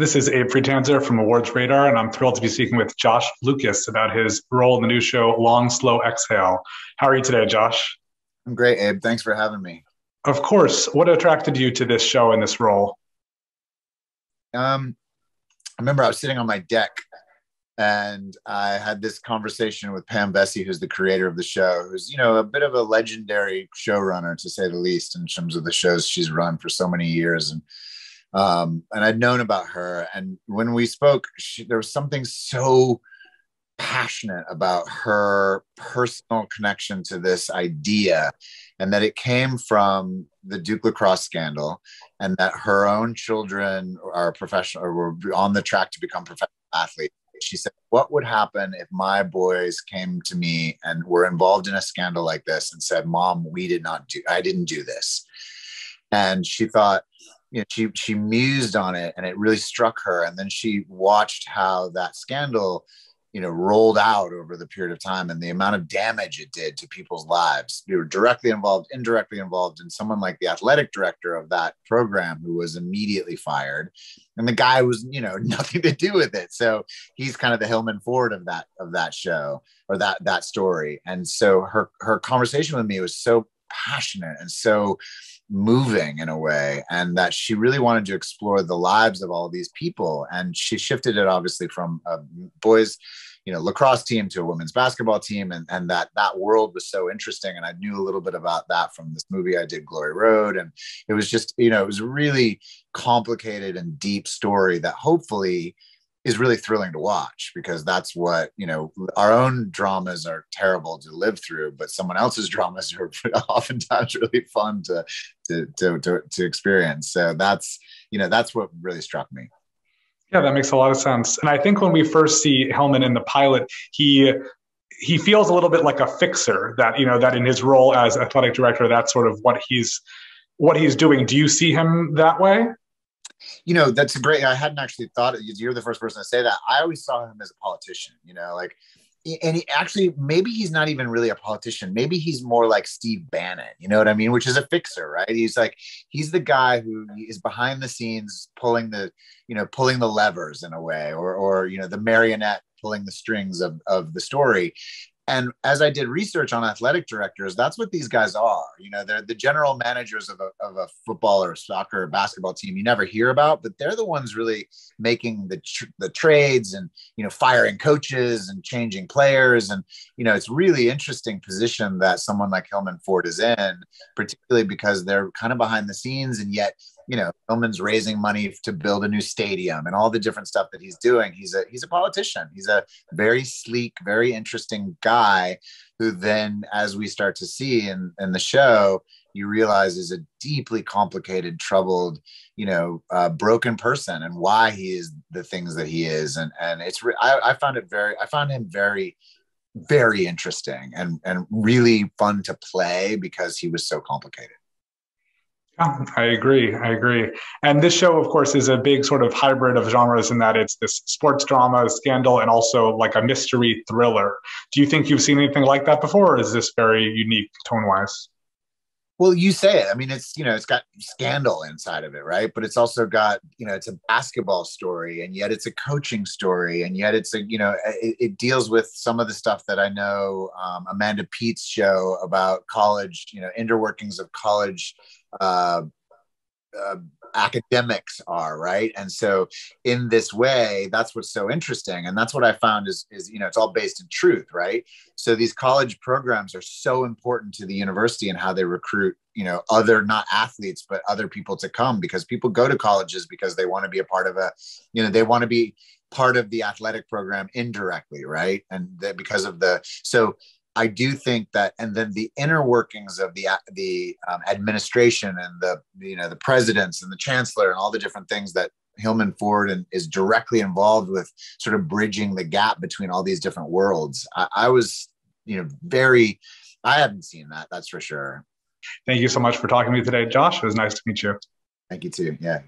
This is Abe Friedtanzer from Awards Radar, and I'm thrilled to be speaking with Josh Lucas about his role in the new show Long Slow Exhale. How are you today, Josh? I'm great, Abe. Thanks for having me. Of course. What attracted you to this show and this role? Um, I remember I was sitting on my deck and I had this conversation with Pam Veasey, who's the creator of the show, who's, you know, a bit of a legendary showrunner, to say the least, in terms of the shows she's run for so many years. And um, and I'd known about her. And when we spoke, she, there was something so passionate about her personal connection to this idea, and that it came from the Duke lacrosse scandal, and that her own children are professional or were on the track to become professional athletes. She said, What would happen if my boys came to me and were involved in a scandal like this and said, Mom, we did not do, I didn't do this. And she thought, you know, she she mused on it and it really struck her. And then she watched how that scandal, you know, rolled out over the period of time and the amount of damage it did to people's lives. You were directly involved, indirectly involved, and someone like the athletic director of that program who was immediately fired. And the guy was, you know, nothing to do with it. So he's kind of the Hillman Ford of that of that show or that that story. And so her her conversation with me was so passionate and so moving in a way and that she really wanted to explore the lives of all these people. And she shifted it obviously from a boys you know lacrosse team to a women's basketball team and, and that that world was so interesting. And i knew a little bit about that from this movie i did glory road. And it was just you know it was a really complicated and deep story that hopefully is really thrilling to watch because that's what you know our own dramas are terrible to live through but someone else's dramas are oftentimes really fun to to to to, to experience. So that's you know that's what really struck me. Yeah that makes a lot of sense. And i think when we first see Hillman in the pilot he he feels a little bit like a fixer that you know that in his role as athletic director that's sort of what he's what he's doing. Do you see him that way you know, that's great. I hadn't actually thought it. You're the first person to say that. I always saw him as a politician. You know, like, and he actually maybe he's not even really a politician. Maybe he's more like Steve Bannon. You know what I mean? Which is a fixer, right? He's like he's the guy who is behind the scenes pulling the, you know, pulling the levers in a way, or or you know, the marionette pulling the strings of, of the story and as I did research on athletic directors, that's what these guys are. You know, they're the general managers of a, of a football or soccer or basketball team you never hear about, but they're the ones really making the, tr- the trades and, you know, firing coaches and changing players. And, you know, it's really interesting position that someone like Hillman Ford is in, particularly because they're kind of behind the scenes and yet you know, Hillman's raising money to build a new stadium and all the different stuff that he's doing. He's a he's a politician. He's a very sleek, very interesting guy who then, as we start to see in, in the show, you realize is a deeply complicated, troubled, you know, uh, broken person and why he is the things that he is. And and it's re- I, I found it very I found him very very interesting and and really fun to play because he was so complicated. I agree. I agree. And this show, of course, is a big sort of hybrid of genres in that it's this sports drama, scandal, and also like a mystery thriller. Do you think you've seen anything like that before, or is this very unique tone wise? Well, you say it. I mean, it's you know, it's got scandal inside of it, right? But it's also got you know, it's a basketball story, and yet it's a coaching story, and yet it's a you know, it, it deals with some of the stuff that I know um, Amanda Peet's show about college, you know, inner workings of college uh, uh, academics are right? And so in this way that's what's so interesting. And that's what i found is is you know it's all based in truth right? So these college programs are so important to the university and how they recruit you know other not athletes but other people to come because people go to colleges because they want to be a part of a you know they want to be part of the athletic program indirectly right? And that because of the so I do think that, and then the inner workings of the the um, administration and the you know the presidents and the chancellor and all the different things that Hillman Ford and is directly involved with, sort of bridging the gap between all these different worlds. I, I was, you know, very. I haven't seen that. That's for sure. Thank you so much for talking to me today, Josh. It was nice to meet you. Thank you too. Yeah.